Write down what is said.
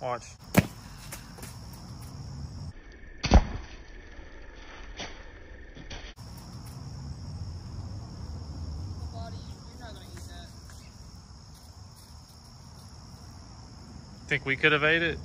Watch. Think we could have ate it?